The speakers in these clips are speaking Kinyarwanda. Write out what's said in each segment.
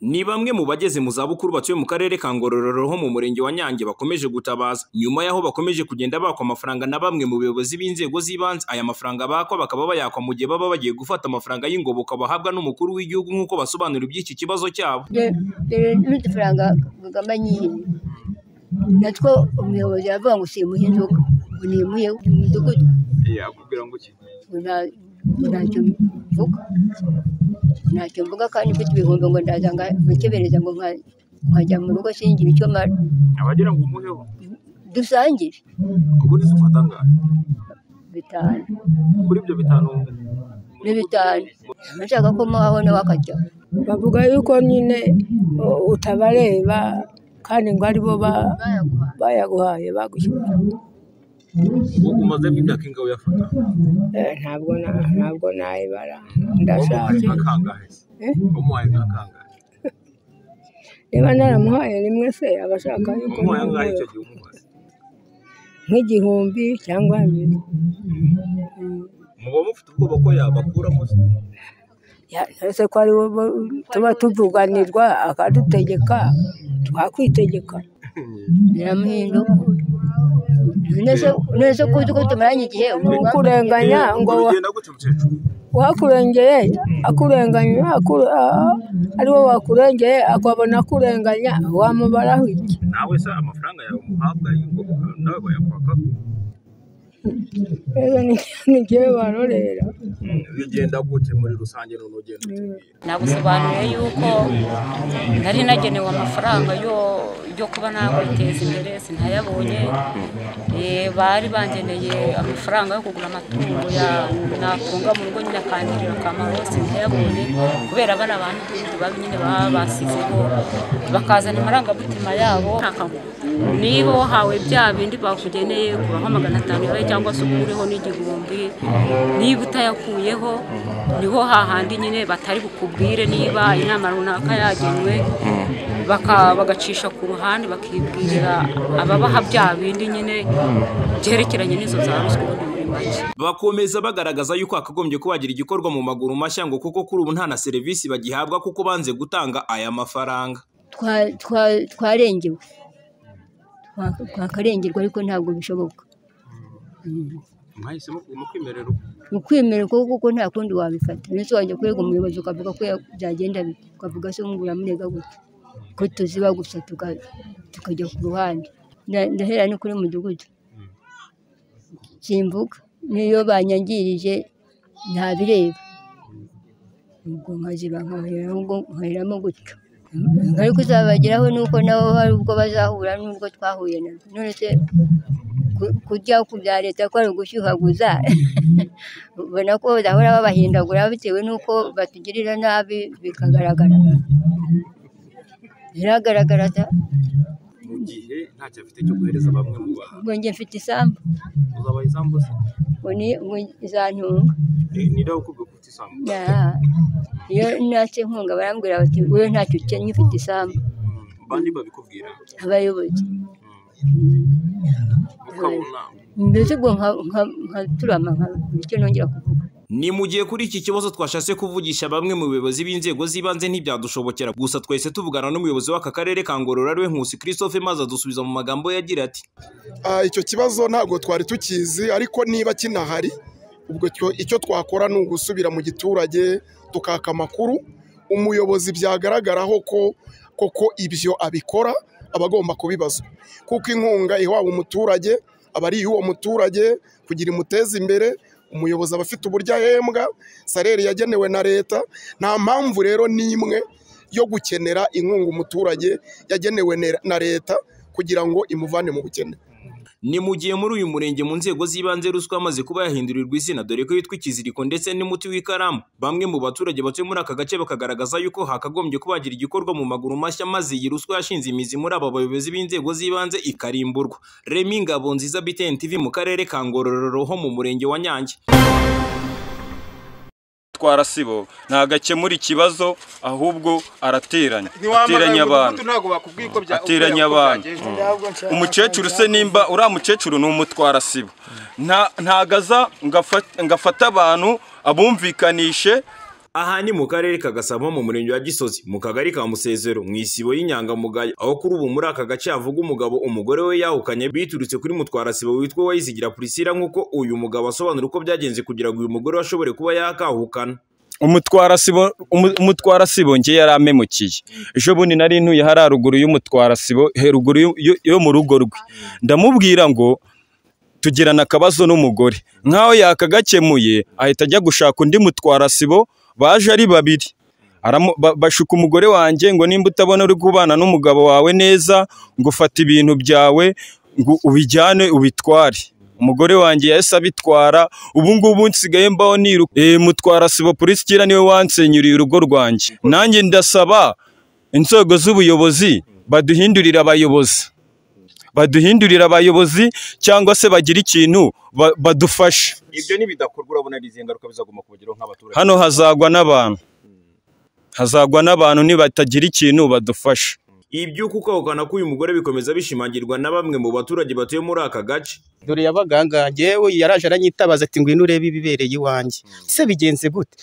Ni bamwe mu bageze mu zabukuru batuye mu karere ka Ngororero ho mu murenge wa Nyange bakomeje gutabaza. Nyuma y'aho bakomeje kugenda bakwa amafaranga na bamwe mu bayobozi b'inzego z'ibanze aya mafaranga bakwa bakaba bayakwa mu gihe baba bagiye gufata amafaranga y'ingoboka bahabwa n'umukuru w'igihugu nk'uko basobanura iby'iki kibazo cyabo. N'udufaranga kagame nyine natwo umuyobozi aravuga ngo simuhe inzoga ngo nimuye mu mudugudu. Yakubwira ngo iki ntacyo mvuga ntacyo mvuga kandi mfite ibihumbi ngo ndaza nkakebereza ngo nka- nkajya mu rugo singira icyo mara abagira ngo umuheho dusangire ubundi se ufata angahe bitanu kuri ibyo bitanu ni bitanu nashaka ko muhaho nawe akajya bavuga yuko nyine utabareba kandi ngo ari bo ba- bayaguhaye bagushyira umaze nk'imyaka ingahe uyafata Eh, ntabwo ntabwo nayibara. Ndashaje Eh? umuhaye nka kangahe niba naramuhaye rimwe se abashaka yuko umuhaye angahe icyo gihe umuhaye? Nk'igihumbi cyangwa bibiri. Muba mufite ubwoba ko yabakuramo se? Ya- ese ko ari tuba tuvuganirwa akadutegeka twakwitegeka. Biramuhindu kuzi ko tumaranye igihe kurenganya ngo uwakurengeye akurenganya akure- ari wowe wakurengeye akabona akurenganya wamubaraho iki nawe se amafaranga yawe muhabwa y'ingoboka nawe bayakwaka jyewe barorera bigenda gute muri rusange none ugenda utubwira nagusobanuriye yuko nari nagenewe amafaranga yo kuba nakwiteza imbere sinayabonye bari bangeneye amafaranga yo kugura amatungo ya natunga mu rugo nyine akangirira akamaro sinayabonye kubera bari abantu babi nyine baba basizeho bakazana amarangamutima yabo niba wahawe bya bindi bakugeneye kuraho magana atanu cyangwa se ukureho n'igihumbi niba utayakuyeho ni ho hahandi nyine batari bukubwire niba inama runaka yagenwe bagacisha ku ruhande bakibwirira ababaha bya bindi nyine byerekeranye n'izo za ruswa ubundi muri make. Bakomeza bagaragaza yuko hakagombye kuba hagira igikorwa mu maguru mashya ngo kuko kuri ubu nta na serivisi bagihabwa kuko banze gutanga aya mafaranga. Twa- twa- twarengewe. Twa- twakarengerwa ariko ntabwo bishoboka. Mu kwimerera ni ukwemera ko kuko nta kundi wabifata. Ndetse wajya kurega umuyobozi ukavuga ko ya- byagenda bite ukavuga se ngo uramurega gute? Ko tuziba gusa tuka- tukajya ku ruhande. Nda- ndahera no kuri mudugudu. Simvuga. Niyo banyangirije ntabireba. Ubwo nkaziba nkaheramo gutyo. Ariko uzabageraho nuko nabo hari ubwo bazahura n'ubwo twahuye na byo. None se kurya ku bya leta ko ari ugushyuhaguza. Ubona ko bahora babahindagura bitewe n'uko batugirira nabi bikagaragara. Biragaragara da mu gihe ntacyo afite cyo guhereza bamwe mu bantu ngo njye mfite isambu. Uzabaha isambu se? Ngo ni izantunga ni dawe ukubwiye ko ufite isambu. Iyo natse inkunga barambwira bati wowe ntacyo ukennye ufite isambu. Bandi babikubwira. Abayobozi. Ukabona mbese ubwo nka- nka- nkaturama nkabura icyo nongera kuvuga. Ni mu gihe kuri iki kibazo twashatse kuvugisha bamwe mu bayobozi b'inzego z'ibanze ntibyadushobokera gusa twese tuvugana n'umuyobozi w'aka karere ka ngororero ari we nkusi christophe maze adusubiza mu magambo ye agira ati Ah, icyo kibazo ntabwo twari tukizi ariko niba kinahari ubwo cyo- icyo twakora ni ugusubira mu giturage tukaka amakuru. Umuyobozi byagaragaraho ko koko ibyo abikora aba agomba kubibazwa kuko inkunga ihawe umuturage aba ari iy'uwo muturage kugira imuteze imbere umuyobozi aba afite uburyo ahembwa sareri yagenewe na leta. Nta mpamvu rero n'imwe yo gukenera inkunga umuturage yagenewe ne- na leta kugira ngo imuvane mu bukene. Ni mu gihe muri uyu murenge mu nzego z'ibanze ruswa yamaze kuba yahindurirwa izina dore ko yitwa ikiziriko ndetse n'umuti w'ikaramu. Bamwe mu baturage batuye muri aka gace bakagaragaza yuko hakagombye kuba hagira igikorwa mu maguru mashya maze iyi ruswa yashinze imizi muri aba bayobozi b'inzego z'ibanze ikarimburwa. Remi ngabo nziza btn tv mu karere ka ngororero ho mu murenge wa nyange. Twara sibo ntabwo akemura ikibazo ahubwo arateranya. Ateranya abantu. Ateranya abantu. umukecuru se nimba uriya mukecuru ni umutwara sibo nta- ntago aza ngo afate abantu abumvikanishe aha ni mu karere ka Gasabo mu murenge wa Gisozi mu kagari ka Musezero mu isibo y'inyangamugayo. Aho kuri ubu muri aka gace havuga umugabo umugore we yahukanye biturutse kuri mutwarasibo witwa Wayizigira Priscilla nk'uko uyu mugabo asobanura uko byagenze kugira ngo uyu mugore ashobore kuba yakahukana. Umutwarasibo umu- umutwarasibo njye yari amemukiye. Ejo bundi nari ntuye hari haruguru y'umutwarasibo heruguru yo mu rugo rwe. Ndamubwira ngo tugirana akabazo n'umugore. Nk'aho yakagakemuye ahita ajya gushaka undi mutwarasibo baje ari babiri. Bashuka umugore wanjye ngo nimba utabona uri kubana n'umugabo wawe neza ngo ufate ibintu byawe ngo ubijyane ubitware. Umugore wanjye yahise abitwara ubu ngubu nsigaye mbaho niruka eh mutwara sibo Priscilla ni we wansenyuriye urugo rwanjye. Nanjye ndasaba inzego z'ubuyobozi baduhindurira abayobozi. Baduhindurira abayobozi cyangwa se bagira ikintu ba- badufasha ibyo nibidakorwa urabona ari izihe ngaruka bizagomba kubageraho nk'abaturage. Hano hazagwa n'abantu. Hazagwa n'abantu nibatagira ikintu badufasha iby'uko ukahukana k'uyu mugore bikomeza bishimangirwa na bamwe mu baturage batuye muri aka gace. Dore yabaganga ngewe yaraje aranyitabaza ati ngwino urebe ibibereye iwanjye. Ese bigenze gute?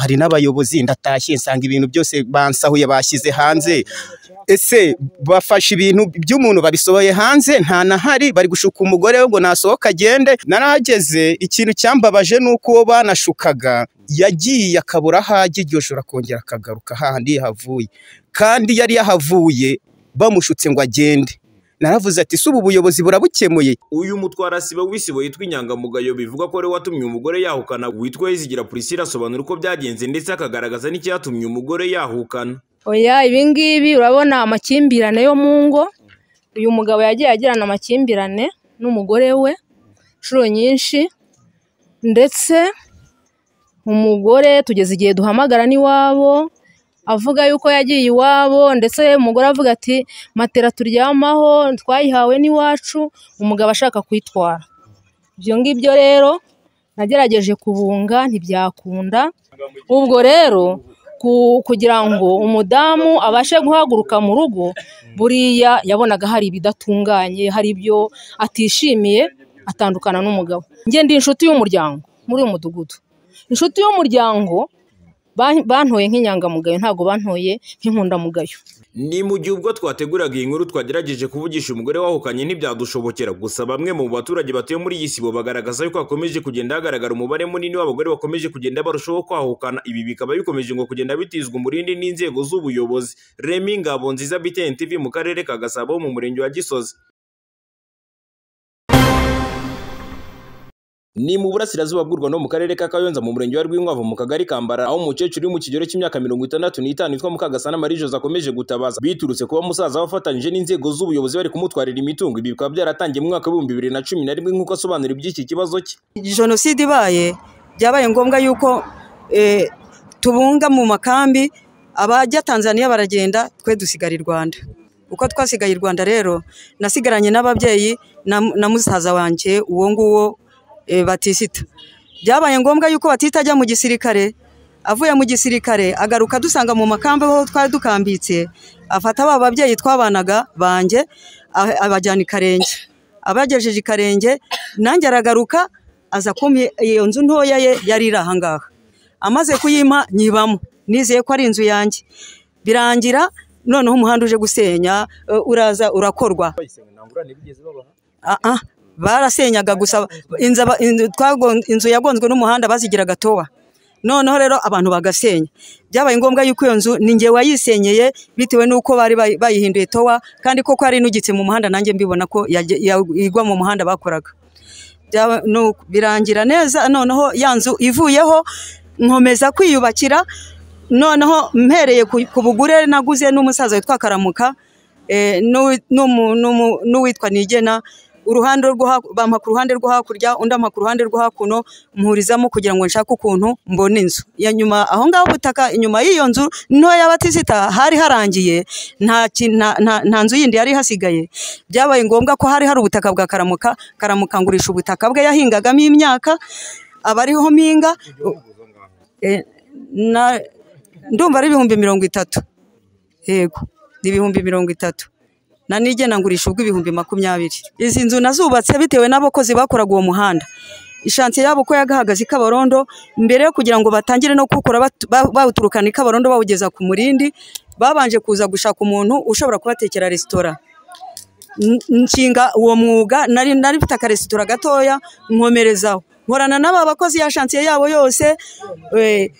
Hari n'abayobozi ndatashye nsanga ibintu byose bansahuye bashyize hanze. Ese bafashe ibintu by'umuntu babisohoye hanze? Nta nahari bari gushuka umugore we ngo nasohoke agende. Narahageze ikintu cyambabaje ni uko uwo banashukaga yagiye akabura aho ajya iryo joro akongera akagaruka hahandi yahavuye kandi yari yahavuye bamushutse ngo agende. Naravuze ati si ubu buyobozi burabukemuye. Uyu mutwarasibo w'isibo yitwa inyangamugayo bivuga ko ari we watumye umugore yahukana. Witwa Yizigira Priscilla asobanura uko byagenze ndetse akagaragaza n'icyatumye umugore yahukana. Oya ibingibi urabona amakimbirane yo mu ngo. Uyu mugabo yagiye agirana amakimbirane n'umugore we inshuro nyinshi. Ndetse umugore tugeze igihe duhamagara n'iwabo. Avuga yuko yagiye iwabo ndetse umugore avuga ati matera turyamaho twayihawe n'iwacu. Umugabo ashaka kuyitwara ibyo ngibyo rero nagerageje kubunga ntibyakunda. Ubwo rero ku- kugira ngo umudamu abashe guhaguruka mu rugo buriya yabonaga hari ibidatunganye hari ibyo atishimiye atandukana n'umugabo. Njye ndi inshuti y'umuryango muri uyu mudugudu. Inshuti y'umuryango bantoye nk'inyangamugayo ntabwo bantoye nk'inkundamugayo. Ni mu gihe ubwo twateguraga iyi nkuru twagerageje kuvugisha umugore wahukanye ntibyadushobokera gusa bamwe mu baturage batuye muri iyi sibo bagaragaza yuko hakomeje kugenda hagaragara umubare munini w'abagore bakomeje kugenda barushaho kwahukana. Ibi bikaba bikomeje ngo kugenda bitizwa umurindi n'inzego z'ubuyobozi. Remi ngabo nziza btn tv mu karere ka gasabo mu murenge wa gisozi. Ni mu burasirazuba bw'u Rwanda mu karere ka Kayonza mu murenge wa Rwinkwavu mu kagari ka Mbarara aho umukecuru uri mu kigero cy'imyaka mirongo itandatu n'itanu witwa Mukagasana Marie Jose akomeje gutabaza. Biturutse kuba musaza we afatanyije n'inzego z'ubuyobozi bari kumutwarira imitungo. Ibi bikaba byaratangiye mu mwaka w'ibihumbi bibiri na cumi na rimwe nk'uko asobanura iby'iki kibazo cye jenoside ibaye byabaye ngombwa yuko eh, tubunga mu makambi abajya tanzania baragenda twe dusigara i rwanda. Uko twasigaye i rwanda rero nasigaranye n'ababyeyi na, musaza wanjye uwo nguwo batisita byabaye ngombwa yuko batita ajya mu gisirikare. Avuye mu gisirikare agaruka dusanga mu makambi aho twari dukambitse. Afata ba babyeyi twabanaga banjye abajyana i karenge. Abagejeje i karenge nanjye aragaruka aza kumpa iyo nzu ntoya ye yari iri aha ngaha. Amaze kuyimpa nyibamo. Nizeye ko ari inzu yanjye. Birangira noneho umuhanda uje gusenya eh, uraza urakorwa. Barasenyaga gusa inzu yagonzwe n'umuhanda bazigiraga towa noneho rero abantu bagasenya. Byabaye ngombwa yuko iyo nzu ni njye wayisenyeye bitewe n'uko bari bayi- bayihinduye towa kandi koko yari inugitse mu muhanda nanjye mbibona ko igwa mu muhanda bakoraga. Birangira neza noneho ya nzu ivuyeho nkomeza kwiyubakira noneho mpereye ku bugure naguze n'umusaza witwa karamuka eh, n'uwitwa nigena uruhande bampa ku ruhande rwo hakurya undi ampa ku ruhande rwo hakuno mpurizamo kugira ngo nshake ukuntu mbona inzu. Ya nyuma aho ngaho ubutaka inyuma y'iyo nzu ntoya y'abatisita hari harangiye nta, nta, nzu yindi yari hasigaye byabaye ngombwa ko hari hari ubutaka bwa karamuka karamuka ngurisha ubutaka bwe yahingagamo imyaka aba ariho mpinga Eh, ndumva ari ibihumbi mirongo itatu. Yego ni ibihumbi mirongo itatu. Na nigena ngurisha ubw'ibihumbi makumyabiri. Izi nzu nazubatse bitewe n'abakozi bakoraga uwo muhanda. Ishansiye yabo uko yagahagaze i kabarondo mbere yo kugira ngo batangire no kuwukora bawuturukana i kabarondo bawugeza ku murindi babanje kuza gushaka umuntu ushobora kubatekera resitora. Nshinga uwo mwuga nari nari mfite akaresitora gatoya nkomerezaho. Nkorana n'aba bakozi ya shansiye yabo yose eh,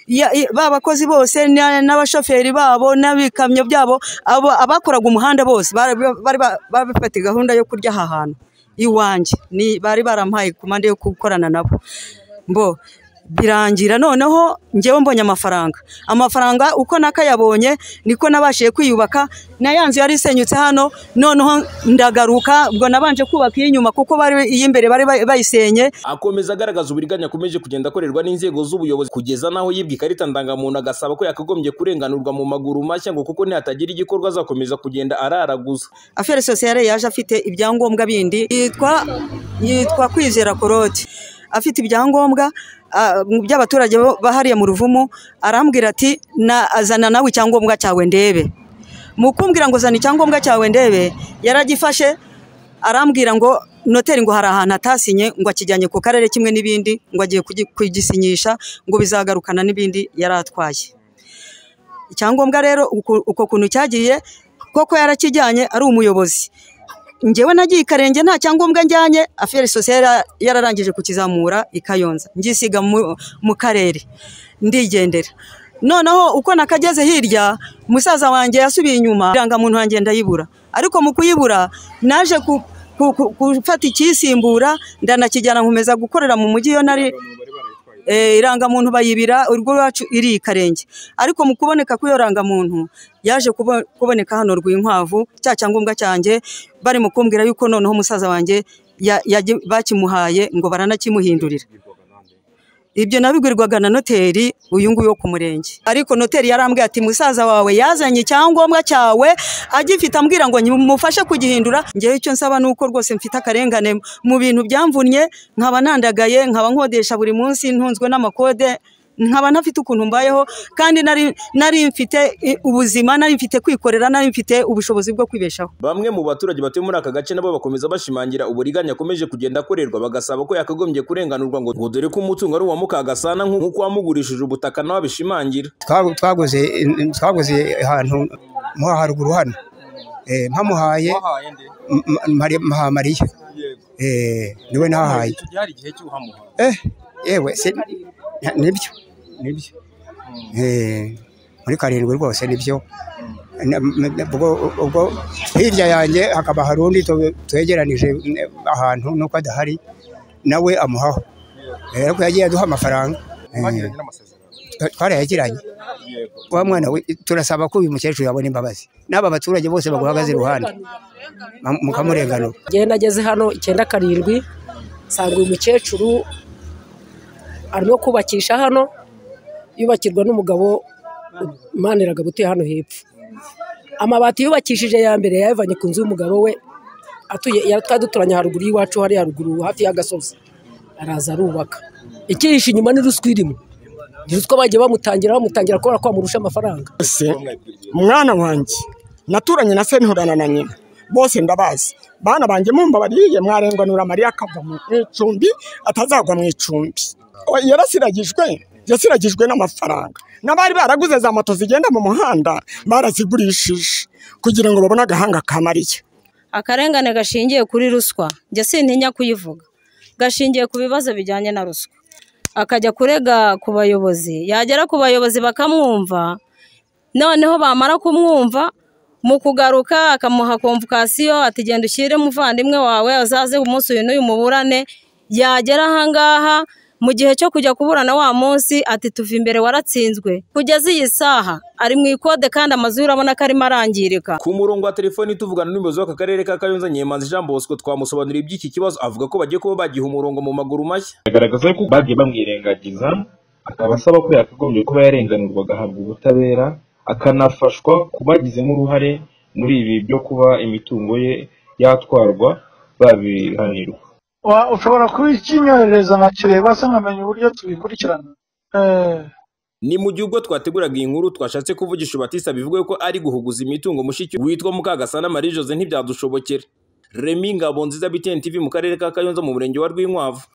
ba bakozi bose na- n'abashoferi babo n'abikamyo byabo abo abakoraga umuhanda bose bari bari ba- bari bafite gahunda yo kurya aha hantu. Iwanjye bari barampaye kumande yo gukorana nabo. Mbo birangira. Noneho njyewe mbonye amafaranga. Amafaranga uko nakayabonye niko nabashije kwiyubaka. Na nzu yari isenyutse hano noneho ndagaruka ubwo nabanje kubaka iy'inyuma kuko bari iy'imbere bari bay- bayisenye. Akomeza agaragaza uburiganya akomeje kugenda akorerwa n'inzego z'ubuyobozi. Kugeza n'aho yibwe ikarita ndangamuntu agasaba ko yakagombye kurenganurwa mu maguru mashya ngo kuko nihatagira igikorwa azakomeza kugenda araraguza afere sosiyare yaje afite ibyangombwa bindi. Yitwa yitwa kwizera koroti afite ibyangombwa by'abaturage bo- bahariye mu ruvumu arambwira ati na azana nawe icyangombwa cyawe ndebe. Mu kumbwira ngo zana icyangombwa cyawe ndebe yaragifashe arambwira ngo noteri ngo hari ahantu atasinye ngo akijyanye ku karere kimwe n'ibindi ngo agiye kugi- kugisinyisha ngo bizagarukana n'ibindi yari atwaye. Icyangombwa rero uko kuntu cyagiye koko yarakijyanye ari umuyobozi. Njyewe nagiye i karenge nta cyangombwa njyanye. Afere sosiyete yararangije kukizamura i kayonza. Ngisiga mu, karere. Ndigendera. Noneho uko nakageze hirya musaza wanjye yasubiye inyuma. Irangamuntu wanjye ndayibura. Ariko mu kuyibura naje gufata ikisimbura ndanakijyana nkomeza gukorera mu mujyi iyo nari irangamuntu bayibira urwo rwacu iri i karenge. Ariko mu kuboneka kw'iyo rangamuntu yaje kubo- kuboneka hano rwinkwavu cya cyangombwa cyanjye bari mu kumbwira yuko noneho umusaza wanjye bakimuhaye ngo baranakimuhindurira ibyo nabigurirwaga na noteri uyu nguyu wo ku murenge. Ariko noteri yarambwiye ati musaza wawe yazanye icyangombwa cyawe agifite ambwira ngo mufashe kugihindura. Ngewe icyo nsaba ni uko rwose mfite akarengane. Mu bintu byamvunnye nkaba nandagaye nkaba nkodesha buri munsi ntunzwe n'amakode. Nkaba ntafite ukuntu mbayeho kandi nari nari mfite ubuzima nari mfite kwikorera nari mfite ubushobozi bwo kwibeshaho. Bamwe mu baturage batuye muri aka gace nabo bakomeza bashimangira uburiganya akomeje kugenda akorerwa bagasaba ko yakagombye kurenganurwa ngo ngo dore ko umutungo ari uwa Mukagasana nk'uko wamugurishije ubutaka nawe abishimangira. Twa- twaguze twaguze ahantu mo haruguru hano. Eh, mpamuhaye Mariya. Eh, ni we nahahaye eh yewe se ni byo ni byo. Eh, muri karindwi rwose ni byo. Ubwo hirya yanjye hakaba hari undi twegeranije eh, ahantu nuko adahari nawe amuhaho. Eh, ariko yagiye aduha amafaranga. Eh, twarayagiranye. Wa mwana we turasaba ko uyu mukecuru yabona imbabazi. N'aba baturage bose baguhagaze iruhande. Mukamurenganura njyewe nageze hano icyenda karindwi nsanga uyu mukecuru arimo kubakisha hano? Yubakirwa n'umugabo umaniraga utuye hano hepfo. Amabati yubakishije ya mbere yayavanye ku nzu y'umugabo we atuye duturanye haruguru y'iwacu hariya haruguru hafi y'agasozi. Araza arubaka. Ikihishe inyuma ni ruswa irimo. Ni ruswa bagiye bamutangira bamutangira kubera ko bamurusha amafaranga. Umwana wanjye naturanye na senturana na nyina. Bose ndabazi. Bana banjye mumba bariye mwarenganura mariya akava mu icumbi atazagwa mu icumbi. Yarasiragijwe yasiragijwe n'amafaranga. N'abari baraguze za moto zigenda mu muhanda barazigurishije kugira ngo babone agahanga ka mariya. Akarengane gashingiye kuri ruswa njye sintinya kuyivuga. Gashingiye ku bibazo bijyanye na ruswa. Akajya kurega ku bayobozi yagera ku bayobozi bakamwumva noneho bamara kumwumva mu kugaruka akamuha komvokasiyo ati genda ushyire umuvandimwe wawe azaze umunsi uyu n'uyu muburane. Yagera ahangaha mu gihe cyo kujya kuburana wa munsi ati tuva imbere waratsinzwe. Kugeza iyi saha ari mu ikode kandi amazu ye urabona ko arimo arangirika. Ku murongo wa telefoni tuvugana n'umuyobozi w'aka karere ka Kayonza Nyemanzi Jean Bosco twamusobanuriye iby'iki kibazo avuga ko bagiye kuba bagiha umurongo mu maguru mashya. Agaragaza ko bagiye bamwirengagiza akaba asaba ko yakagombye kuba yarenganurwa agahabwa ubutabera akanafashwa ku bagizemo uruhare muri ibi byo kuba imitungo ye yatwarwa babihanirwa. Wa- ushobora kukinyoherereza nkakireba se nkamenya uburyo tubikurikirana? Eh, ni mu gihe ubwo twateguraga iyi nkuru twashatse kuvugisha Batista bivuga ko ari guhuguza imitungo mushiki witwa Mukagasana Marie Jose ntibyadushobokera Remy Ngabonziza BTN TV mu karere ka Kayonza mu murenge wa Rwinkwavu.